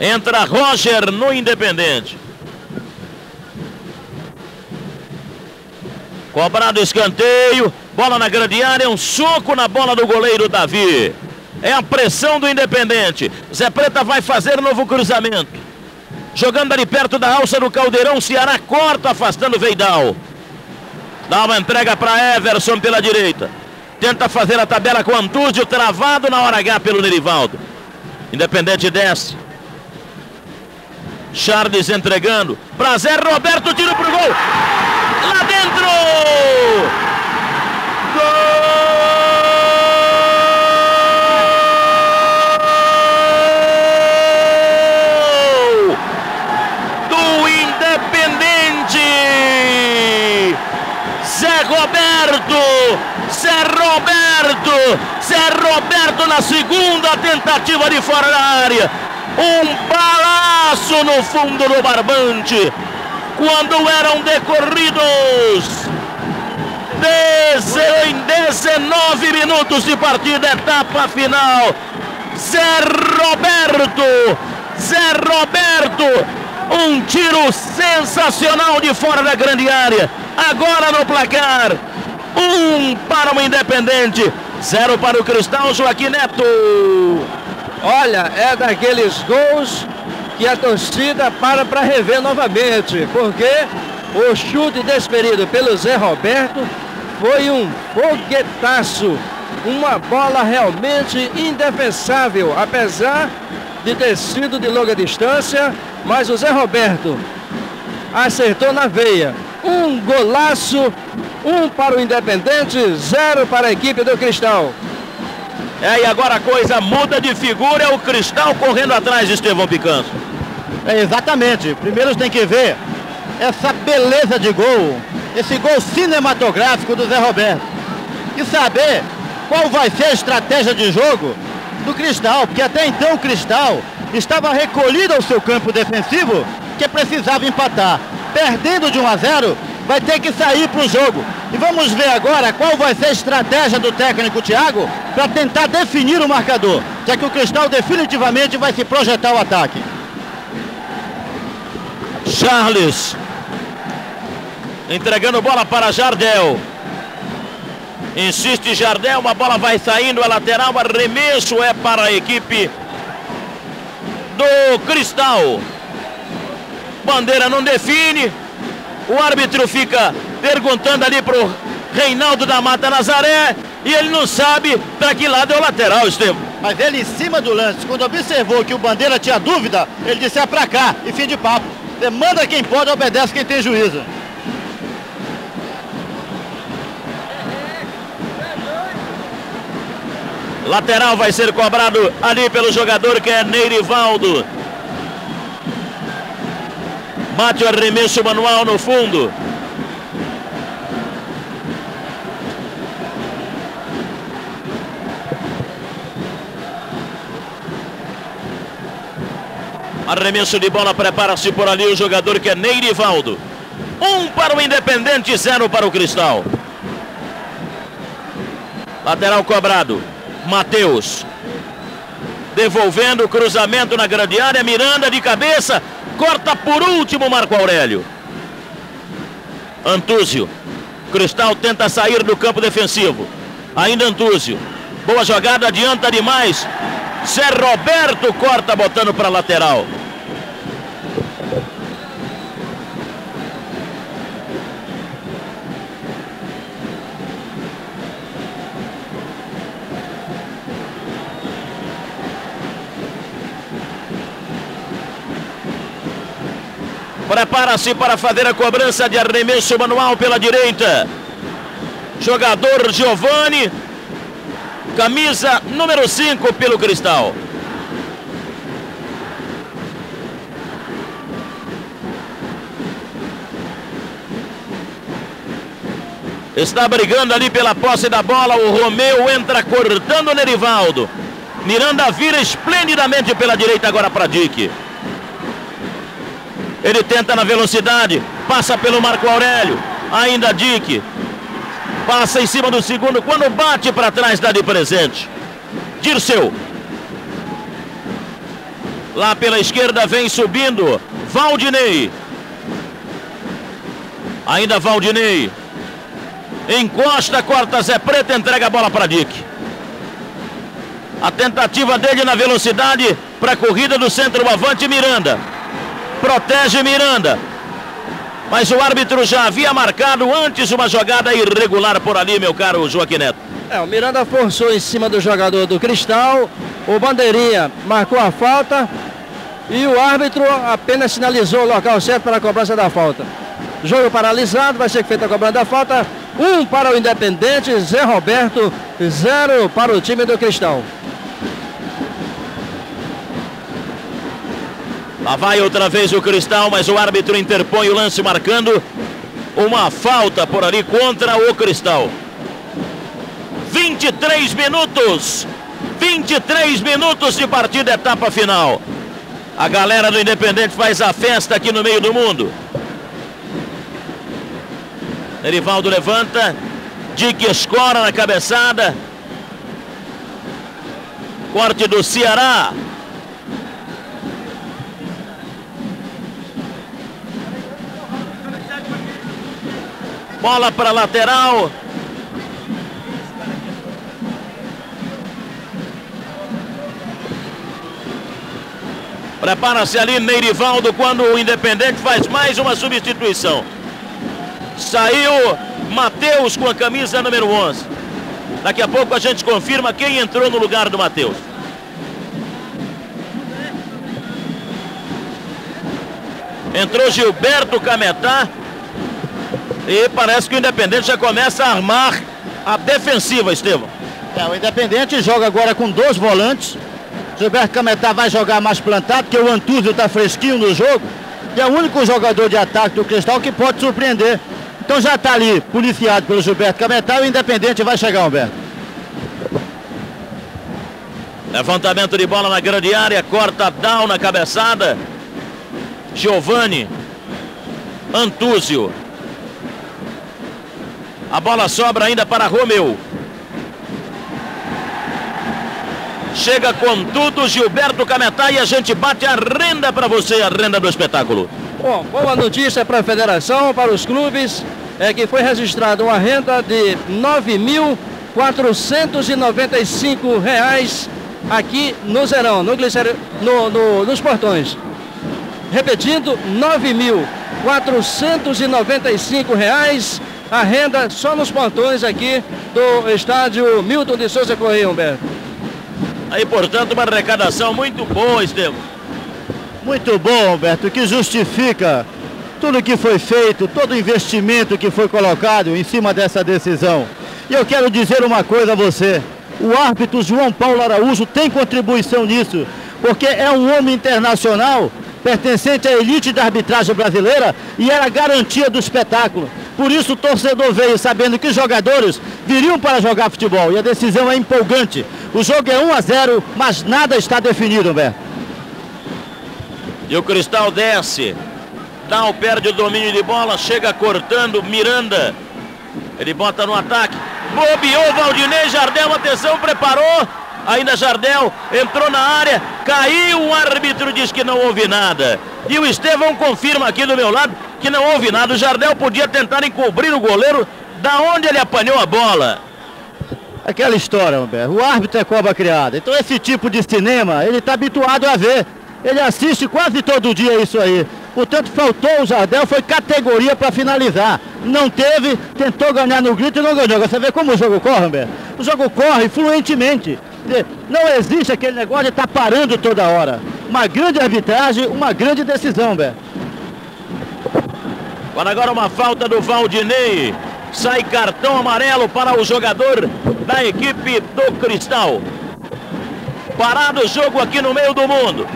Entra Roger no Independente. Cobrado escanteio. Bola na grande área. Um soco na bola do goleiro Davi. É a pressão do Independente. Zé Preta vai fazer novo cruzamento. Jogando ali perto da alça do Caldeirão. Ceará corta, afastando Veidal. Dá uma entrega para Everson pela direita. Tenta fazer a tabela com Antúzio, travado na hora H pelo Nerivaldo. Independente desce. Charles entregando. Pra Zé Roberto, tiro pro gol. Lá dentro! Gol! Do Independente! Zé Roberto! Zé Roberto! Zé Roberto na segunda tentativa de fora da área. Um balaço no fundo do barbante. Quando eram decorridos em 19 minutos de partida, etapa final. Zé Roberto, Zé Roberto, um tiro sensacional de fora da grande área. Agora no placar, um para o Independente, zero para o Cristal Joaquim Neto. Olha, é daqueles gols que a torcida para para rever novamente, porque o chute desferido pelo Zé Roberto foi um foguetaço, uma bola realmente indefensável, apesar de ter sido de longa distância, mas o Zé Roberto acertou na veia. Um golaço, um para o Independente, zero para a equipe do Cristal. É, e agora a coisa muda de figura, é o Cristal correndo atrás de Estevão Picanso. É, exatamente. Primeiro tem que ver essa beleza de gol, esse gol cinematográfico do Zé Roberto. E saber qual vai ser a estratégia de jogo do Cristal, porque até então o Cristal estava recolhido ao seu campo defensivo, que precisava empatar. Perdendo de 1 a 0, vai ter que sair para o jogo. E vamos ver agora qual vai ser a estratégia do técnico Thiago para tentar definir o marcador, já que o Cristal definitivamente vai se projetar o ataque. Charles entregando bola para Jardel. Insiste Jardel, a bola vai saindo, a lateral, arremesso é para a equipe do Cristal. Bandeira não define. O árbitro fica perguntando ali para o Reinaldo da Mata Nazaré e ele não sabe para que lado é o lateral, Estevam. Mas ele em cima do lance, quando observou que o Bandeira tinha dúvida, ele disse é para cá e fim de papo. Manda quem pode, obedece quem tem juízo. Lateral vai ser cobrado ali pelo jogador que é Neirivaldo. Bate o arremesso manual no fundo. Arremesso de bola, prepara-se por ali o jogador que é Neirivaldo. Um para o Independente, zero para o Cristal. Lateral cobrado. Matheus. Devolvendo o cruzamento na grande área. Miranda de cabeça. Corta por último Marco Aurélio. Antúzio. Cristal tenta sair do campo defensivo. Ainda Antúzio. Boa jogada, adianta demais. Zé Roberto corta botando para lateral. Prepara-se para fazer a cobrança de arremesso manual pela direita. Jogador Giovani. Camisa número 5 pelo Cristal. Está brigando ali pela posse da bola. O Romeu entra cortando o Nerivaldo. Miranda vira esplendidamente pela direita agora para Dick. Ele tenta na velocidade, passa pelo Marco Aurélio, ainda Dick. Passa em cima do segundo, quando bate para trás dá de presente. Dirceu. Lá pela esquerda vem subindo Valdinei. Ainda Valdinei. Encosta, corta Zé Preto, entrega a bola para Dick. A tentativa dele na velocidade para a corrida do centro avante Miranda. Protege Miranda. Mas o árbitro já havia marcado antes uma jogada irregular por ali, meu caro Joaquim Neto. É, o Miranda forçou em cima do jogador do Cristal. O Bandeirinha marcou a falta. E o árbitro apenas sinalizou o local certo para a cobrança da falta. Jogo paralisado, vai ser feita a cobrança da falta. Um para o Independente, Zé Roberto, zero para o time do Cristal. Lá vai outra vez o Cristal, mas o árbitro interpõe o lance marcando uma falta por ali contra o Cristal. 23 minutos. 23 minutos de partida, etapa final. A galera do Independente faz a festa aqui no meio do mundo. Erivaldo levanta. Dick escora na cabeçada. Corte do Ceará. Bola para lateral. Prepara-se ali Neirivaldo quando o Independente faz mais uma substituição. Saiu Matheus com a camisa número 11. Daqui a pouco a gente confirma quem entrou no lugar do Matheus. Entrou Gilberto Cametá. E parece que o Independente já começa a armar a defensiva, Estevam. É, o Independente joga agora com dois volantes. Gilberto Cametá vai jogar mais plantado, porque o Antúzio está fresquinho no jogo. E é o único jogador de ataque do Cristal que pode surpreender. Então já está ali, policiado pelo Gilberto Cametá, e o Independente vai chegar, Humberto. Levantamento de bola na grande área, corta down na cabeçada. Giovani. Antúzio. A bola sobra ainda para Romeu. Chega com tudo Gilberto Cametá e a gente bate a renda para você, a renda do espetáculo. Bom, boa notícia para a federação, para os clubes, é que foi registrada uma renda de 9.495 reais aqui no Zerão, no, no, no, nos portões. Repetindo, 9.495 reais a renda só nos portões aqui do estádio Milton de Souza Correia, Humberto. Aí, portanto, uma arrecadação muito boa, Estevam. Muito bom, Humberto, que justifica tudo que foi feito, todo o investimento que foi colocado em cima dessa decisão. E eu quero dizer uma coisa a você. O árbitro João Paulo Araújo tem contribuição nisso, porque é um homem internacional pertencente à elite da arbitragem brasileira e era garantia do espetáculo. Por isso o torcedor veio sabendo que os jogadores viriam para jogar futebol e a decisão é empolgante. O jogo é 1 a 0, mas nada está definido, Humberto. E o Cristal desce. Down perde o domínio de bola, chega cortando Miranda. Ele bota no ataque. Bobeou Valdinei, Jardel, atenção, preparou. Ainda Jardel entrou na área, caiu, o árbitro diz que não houve nada. E o Estevão confirma aqui do meu lado que não houve nada. O Jardel podia tentar encobrir o goleiro da onde ele apanhou a bola. Aquela história, Humberto. O árbitro é cobra criada. Então esse tipo de cinema, ele está habituado a ver. Ele assiste quase todo dia isso aí. Portanto, faltou o Jardel, foi categoria para finalizar. Não teve, tentou ganhar no grito e não ganhou. Você vê como o jogo corre, Humberto? O jogo corre fluentemente. Não existe aquele negócio de estar tá parando toda hora. Uma grande arbitragem, uma grande decisão, Bé. Para agora uma falta do Valdinei. Sai cartão amarelo para o jogador da equipe do Cristal. Parado o jogo aqui no meio do mundo.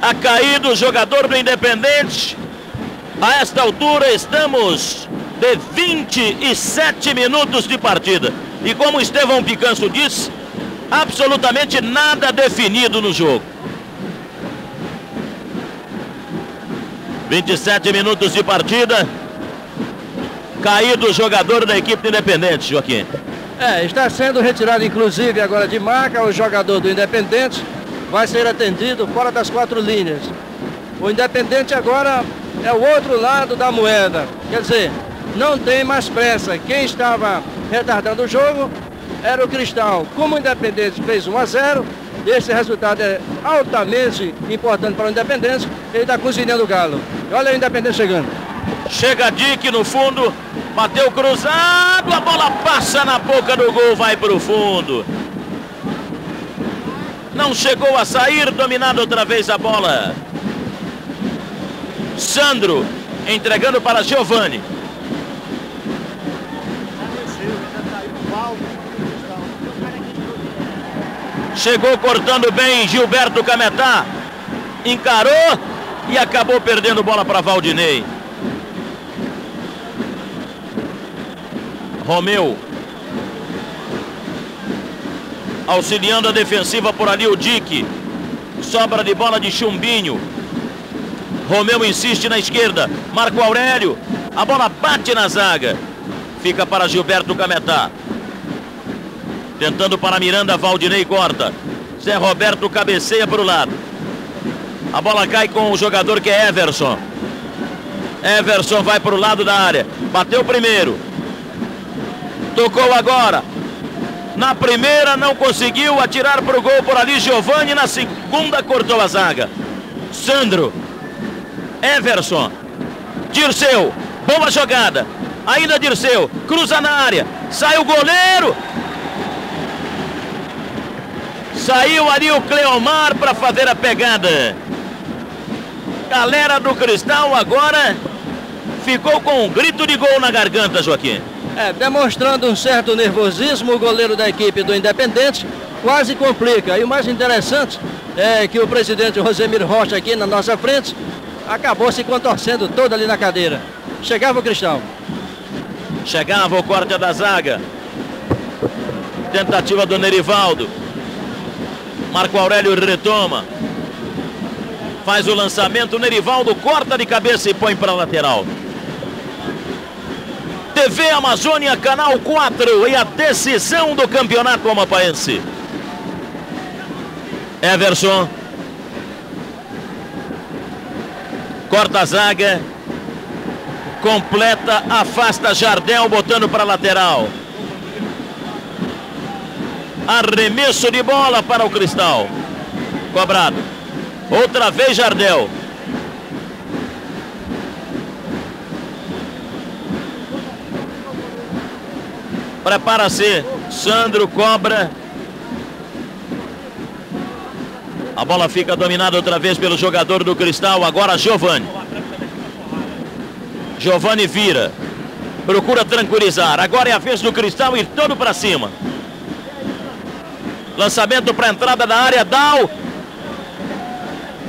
a caído o jogador do Independente. A esta altura estamos de 27 minutos de partida. E como Estevão Picanço disse, absolutamente nada definido no jogo. 27 minutos de partida. caído o jogador da equipe Independente, Joaquim. É, está sendo retirado inclusive agora de marca o jogador do Independente. Vai ser atendido fora das quatro linhas. O Independente agora é o outro lado da moeda. Quer dizer, não tem mais pressa. Quem estava retardando o jogo era o Cristal. Como o Independente fez 1 a 0, esse resultado é altamente importante para o Independente. Ele está cozinhando o Galo. Olha o Independente chegando. Chega Dick no fundo, bateu cruzado, a bola passa na boca do gol, vai para o fundo. Não chegou a sair, dominado outra vez a bola. Sandro entregando para Giovani. Chegou cortando bem Gilberto Cametá. Encarou e acabou perdendo bola para Valdinei. Romeu. Auxiliando a defensiva por ali o Dick. Sobra de bola de Chumbinho. Romeu insiste na esquerda. Marco Aurélio. A bola bate na zaga. Fica para Gilberto Cametá. Tentando para Miranda, Valdinei corta. Zé Roberto cabeceia para o lado. A bola cai com o jogador que é Everson. Everson vai para o lado da área. Bateu primeiro. Tocou agora. Na primeira não conseguiu atirar para o gol por ali Giovani. Na segunda cortou a zaga. Sandro. Everson. Dirceu. Boa jogada. Ainda Dirceu. Cruza na área. Sai o goleiro. Saiu ali o Cleomar para fazer a pegada. Galera do Cristal agora ficou com um grito de gol na garganta, Joaquim. É, demonstrando um certo nervosismo, o goleiro da equipe do Independente quase complica. E o mais interessante é que o presidente Rosemiro Rocha aqui na nossa frente acabou se contorcendo todo ali na cadeira. Chegava o Cristal. Chegava o corte da zaga. Tentativa do Nerivaldo. Marco Aurélio retoma. Faz o lançamento, Nerivaldo corta de cabeça e põe para lateral. TV Amazônia, canal 4 e a decisão do campeonato amapaense. Everson. Corta a zaga. Completa, afasta Jardel, botando para lateral. Arremesso de bola para o Cristal. Cobrado. Outra vez Jardel. Prepara-se. Sandro cobra. A bola fica dominada outra vez pelo jogador do Cristal. Agora Giovani. Giovani vira. Procura tranquilizar. Agora é a vez do Cristal ir todo para cima. Lançamento para entrada da área, Dal.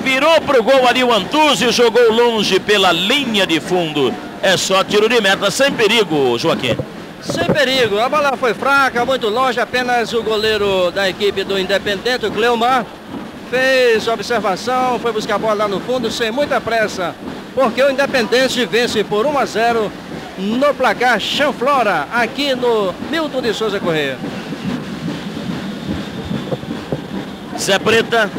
Virou para o gol ali o Antúzio, jogou longe pela linha de fundo. É só tiro de meta, sem perigo, Joaquim. Sem perigo, a bola foi fraca, muito longe, apenas o goleiro da equipe do Independente, o Cleomar, fez observação, foi buscar a bola lá no fundo sem muita pressa, porque o Independente vence por 1 a 0 no placar Chanflora, aqui no Milton de Souza Correia. Zé Preta.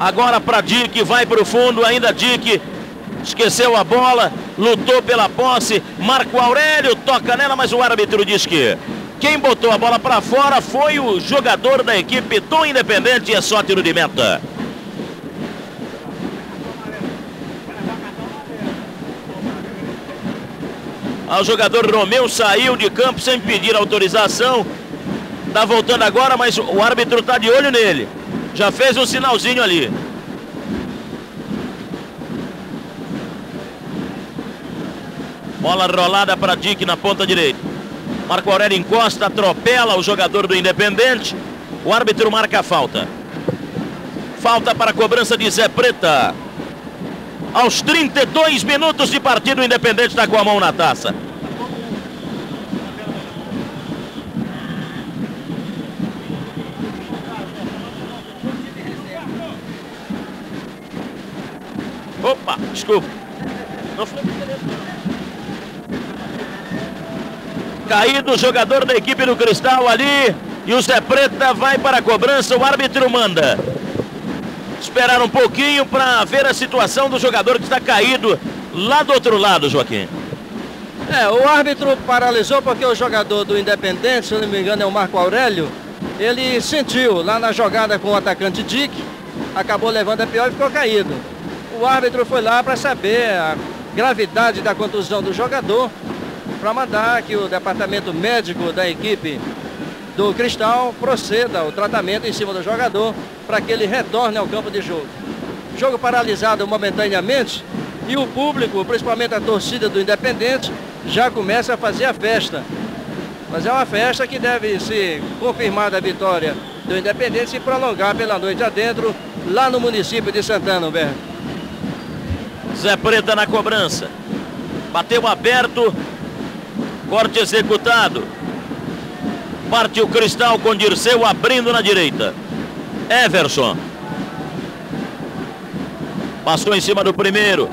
Agora para Dick, vai para o fundo, ainda Dick. Esqueceu a bola, lutou pela posse. Marco Aurélio toca nela, mas o árbitro diz que quem botou a bola para fora foi o jogador da equipe do Independente é só tiro de meta. O jogador Romeu saiu de campo sem pedir autorização. Tá voltando agora, mas o árbitro tá de olho nele. Já fez um sinalzinho ali. Bola rolada para Dick na ponta direita. Marco Aurélio encosta, atropela o jogador do Independente. O árbitro marca a falta. Falta para a cobrança de Zé Preta. Aos 32 minutos de partida, o Independente está com a mão na taça. Opa, desculpa. Não foi Caído o jogador da equipe do Cristal ali. E o Zé Preta vai para a cobrança. O árbitro manda. Esperar um pouquinho para ver a situação do jogador que está caído lá do outro lado, Joaquim. É, o árbitro paralisou porque o jogador do Independente, se não me engano é o Marco Aurélio, ele sentiu lá na jogada com o atacante Dick, acabou levando a pior e ficou caído. O árbitro foi lá para saber a gravidade da contusão do jogador, para mandar que o departamento médico da equipe do Cristal proceda ao tratamento em cima do jogador para que ele retorne ao campo de jogo. Jogo paralisado momentaneamente e o público, principalmente a torcida do Independente, já começa a fazer a festa. Mas é uma festa que deve se confirmar a vitória do Independente se prolongar pela noite adentro, lá no município de Santana, Humberto. Zé Preta na cobrança. Bateu aberto. Corte executado. Parte o Cristal com Dirceu abrindo na direita. Everson. Passou em cima do primeiro.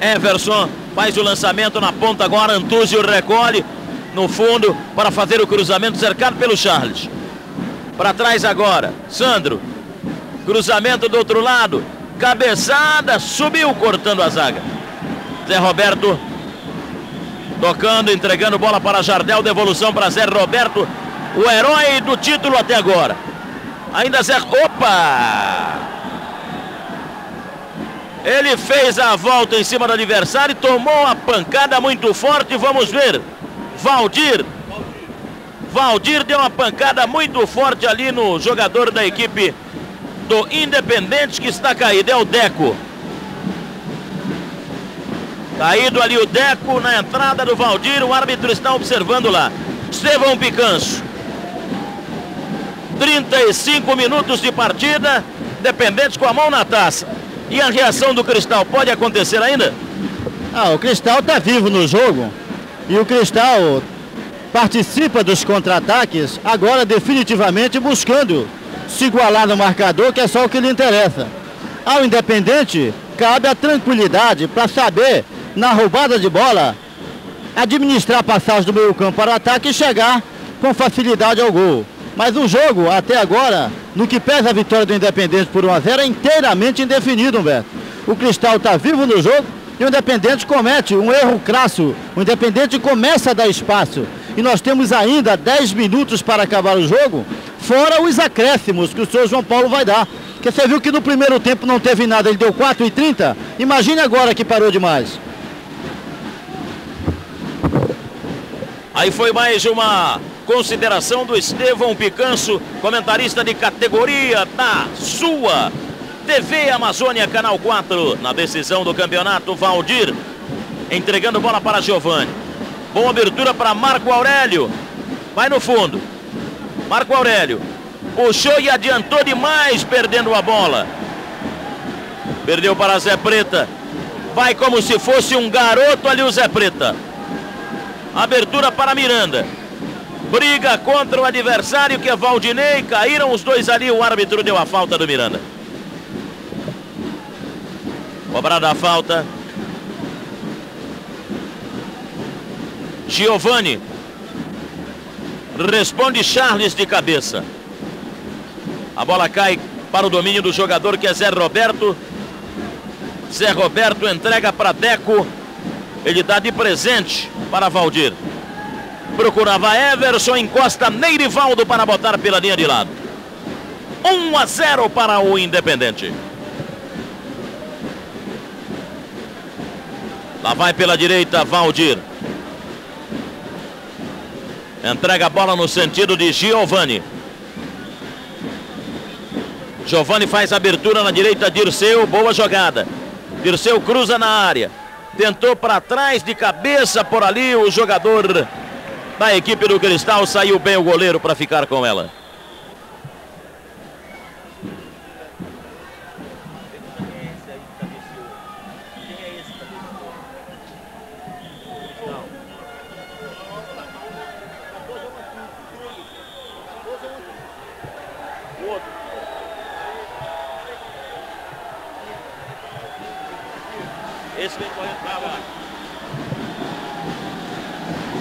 Everson faz o lançamento na ponta agora. Antúzio recolhe no fundo para fazer o cruzamento cercado pelo Charles. Para trás agora. Sandro. Cruzamento do outro lado. Cabeçada. Subiu cortando a zaga. Zé Roberto. Tocando, entregando bola para Jardel. Devolução para Zé Roberto. O herói do título até agora. Ainda Zé. Opa! Ele fez a volta em cima do adversário, tomou a pancada muito forte. Vamos ver. Valdir. Valdir deu uma pancada muito forte ali no jogador da equipe do Independente que está caído. É o Deco. Caído ali o Deco na entrada do Valdir. O árbitro está observando lá. Estevão Picanço. 35 minutos de partida. Independente com a mão na taça. E a reação do Cristal pode acontecer ainda? Ah, o Cristal está vivo no jogo. E o Cristal participa dos contra-ataques, agora definitivamente buscando se igualar no marcador, que é só o que lhe interessa. Ao Independente, cabe a tranquilidade para saber, na roubada de bola, administrar a passagem do meio campo para o ataque e chegar com facilidade ao gol. Mas o jogo, até agora, no que pesa a vitória do Independente por 1 a 0 é inteiramente indefinido, Humberto. O Cristal está vivo no jogo e o Independente comete um erro crasso. O Independente começa a dar espaço. E nós temos ainda 10 minutos para acabar o jogo, fora os acréscimos que o senhor João Paulo vai dar. Porque você viu que no primeiro tempo não teve nada, ele deu 4 e 30. Imagine agora que parou demais. Aí foi mais uma consideração do Estevão Picanço, comentarista de categoria da sua TV Amazônia Canal 4, na decisão do campeonato, Valdir entregando bola para Giovani. Boa abertura para Marco Aurélio. Vai no fundo. Marco Aurélio puxou e adiantou demais, perdendo a bola. Perdeu para Zé Preta. Vai como se fosse um garoto ali o Zé Preta. Abertura para Miranda. Briga contra o adversário que é Valdinei. Caíram os dois ali. O árbitro deu a falta do Miranda. Cobrada a falta. Giovani. Responde Charles de cabeça. A bola cai para o domínio do jogador que é Zé Roberto. Zé Roberto entrega para Deco. Ele dá de presente para Valdir. Procurava Everson, encosta Neirivaldo para botar pela linha de lado. 1 a 0 para o Independente. Lá vai pela direita Valdir. Entrega a bola no sentido de Giovani. Giovani faz abertura na direita, Dirceu, boa jogada. Dirceu cruza na área. Tentou para trás de cabeça por ali o jogador da equipe do Cristal. Saiu bem o goleiro para ficar com ela.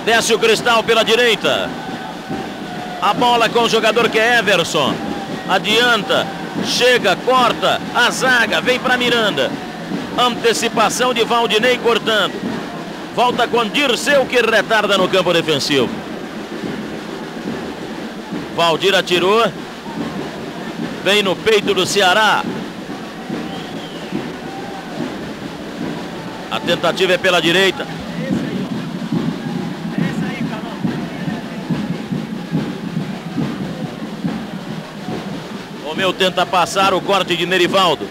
Desce o Cristal pela direita. A bola com o jogador que é Everson. Adianta, chega, corta, a zaga, vem para Miranda. Antecipação de Valdinei cortando. Volta com Dirceu que retarda no campo defensivo. Valdir atirou. Vem no peito do Ceará. Tentativa é pela direita. Romeu tenta passar o corte de Nerivaldo.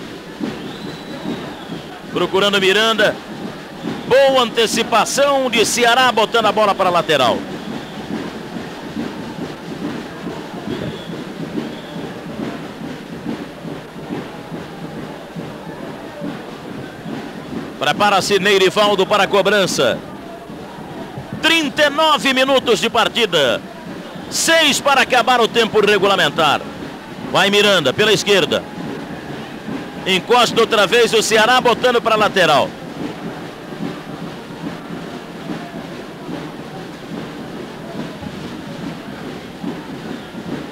Procurando Miranda. Boa antecipação de Ceará botando a bola para a lateral. Prepara-se Neirivaldo para a cobrança. 39 minutos de partida. Seis para acabar o tempo regulamentar. Vai Miranda pela esquerda. Encosta outra vez o Ceará botando para a lateral.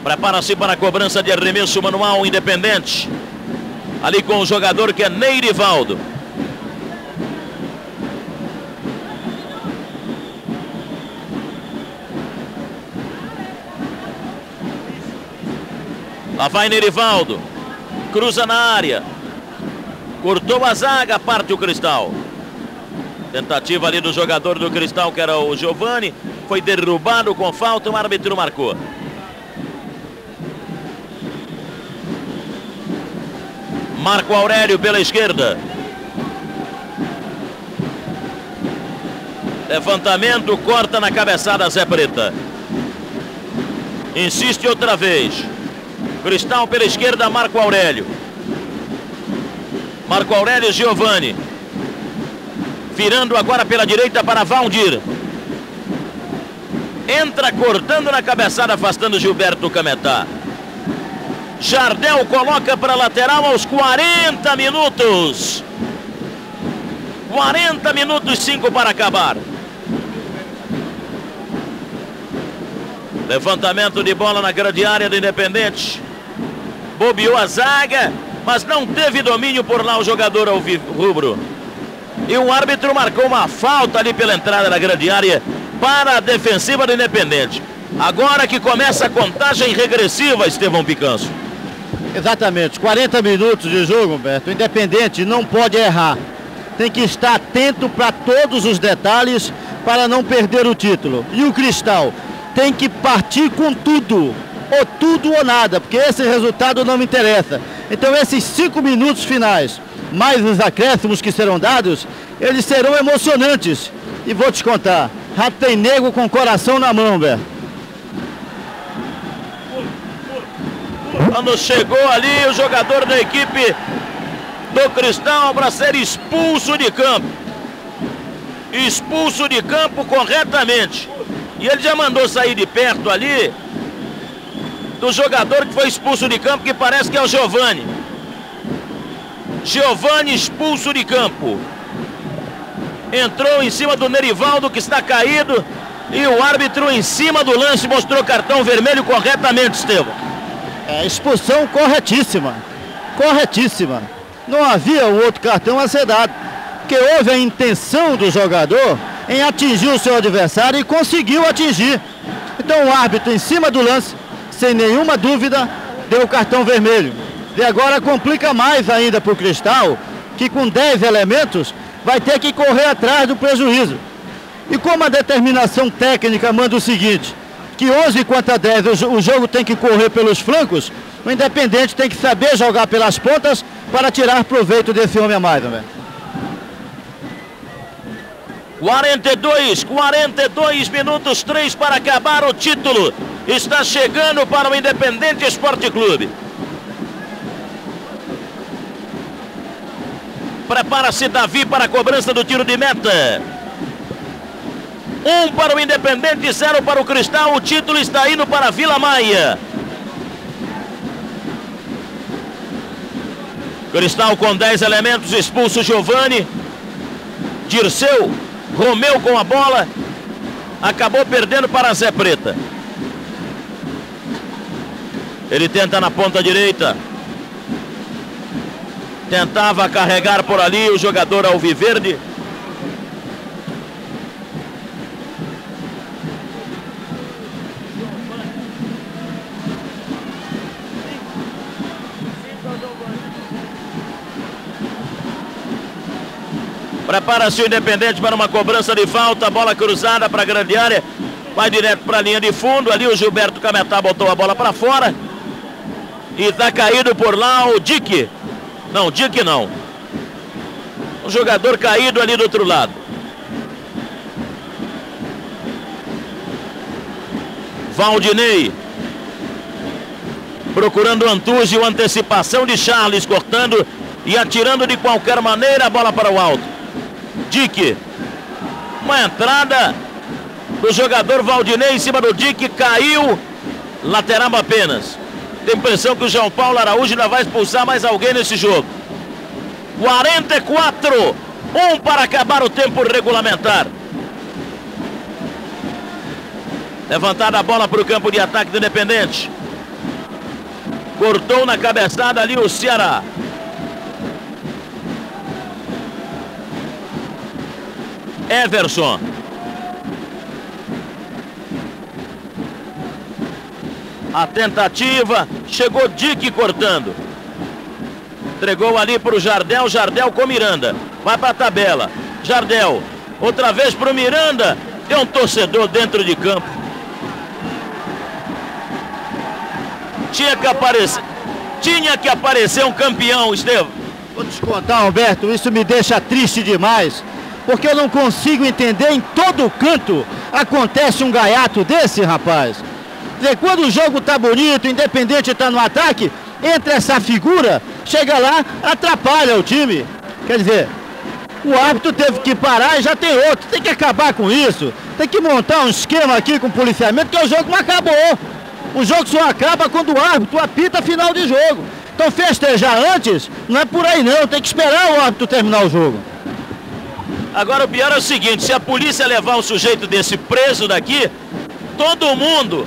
Prepara-se para a cobrança de arremesso manual independente. Ali com o jogador que é Neirivaldo. Lá vai Nerivaldo. Cruza na área. Cortou a zaga, parte o Cristal. Tentativa ali do jogador do Cristal, que era o Giovani. Foi derrubado com falta, o árbitro marcou. Marco Aurélio pela esquerda. Levantamento, corta na cabeçada Zé Preta. Insiste outra vez. Cristal pela esquerda, Marco Aurélio. Marco Aurélio Giovani. Virando agora pela direita para Valdir. Entra cortando na cabeçada, afastando Gilberto Cametá. Jardel coloca para lateral aos 40 minutos. 40 minutos, 5 para acabar. Levantamento de bola na grande área do Independente bobeou a zaga, mas não teve domínio por lá o jogador ao rubro. E o árbitro marcou uma falta ali pela entrada da grande área para a defensiva do Independente. Agora que começa a contagem regressiva, Estevão Picanso. Exatamente, 40 minutos de jogo, Humberto. O Independente não pode errar. Tem que estar atento para todos os detalhes para não perder o título. E o Cristal tem que partir com tudo ou tudo ou nada, porque esse resultado não me interessa. Então esses cinco minutos finais, mais os acréscimos que serão dados, eles serão emocionantes. E vou te contar, já tem nego com coração na mão, velho. Quando chegou ali o jogador da equipe do Cristal para ser expulso de campo. Expulso de campo corretamente. E ele já mandou sair de perto ali do jogador que foi expulso de campo, que parece que é o Giovani. Giovani expulso de campo. Entrou em cima do Nerivaldo, que está caído. E o árbitro em cima do lance mostrou cartão vermelho corretamente, Estevam. É, expulsão corretíssima. Corretíssima. Não havia o outro cartão a ser dado. Porque houve a intenção do jogador em atingir o seu adversário e conseguiu atingir. Então o árbitro em cima do lance sem nenhuma dúvida, deu cartão vermelho. E agora complica mais ainda para o Cristal, que com 10 elementos vai ter que correr atrás do prejuízo. E como a determinação técnica manda o seguinte, que 11 contra 10 o jogo tem que correr pelos flancos, o Independente tem que saber jogar pelas pontas para tirar proveito desse homem a mais, né? 42, 42 minutos, 3 para acabar o título está chegando para o Independente Esporte Clube. Prepara-se Davi para a cobrança do tiro de meta. Um para o Independente, zero para o Cristal. O título está indo para Vila Maia. Cristal com 10 elementos, expulso Giovani. Dirceu, Romeu com a bola. acabou perdendo para Zé Preta. Ele tenta na ponta direita. Tentava carregar por ali o jogador Alviverde. Prepara-se o Independente para uma cobrança de falta. Bola cruzada para a grande área. Vai direto para a linha de fundo. Ali o Gilberto Cametá botou a bola para fora. E está caído por lá o Dick. Não, Dick não. Um jogador caído ali do outro lado. Valdinei. Procurando o Antúzio, antecipação de Charles, cortando e atirando de qualquer maneira a bola para o alto. Dick. Uma entrada do jogador Valdinei em cima do Dick, caiu, lateral apenas. Tem impressão que o João Paulo Araújo ainda vai expulsar mais alguém nesse jogo. 44, um para acabar o tempo regulamentar. Levantada a bola para o campo de ataque do Independente. Cortou na cabeçada ali o Ceará. Everson. A tentativa, chegou Dick cortando. Entregou ali para o Jardel, Jardel com Miranda. Vai para a tabela. Jardel, outra vez para o Miranda. Tem um torcedor dentro de campo. Tinha que aparecer, tinha que aparecer um campeão, Estevam. Vou te contar, Alberto, isso me deixa triste demais porque eu não consigo entender em todo canto acontece um gaiato desse, rapaz. Dizer, quando o jogo tá bonito, independente tá no ataque, entra essa figura, chega lá, atrapalha o time. Quer dizer, o árbitro teve que parar e já tem outro. Tem que acabar com isso. Tem que montar um esquema aqui com policiamento, que o jogo não acabou. O jogo só acaba quando o árbitro apita final de jogo. Então festejar antes, não é por aí não, tem que esperar o árbitro terminar o jogo. Agora o pior é o seguinte, se a polícia levar um sujeito desse preso daqui, todo mundo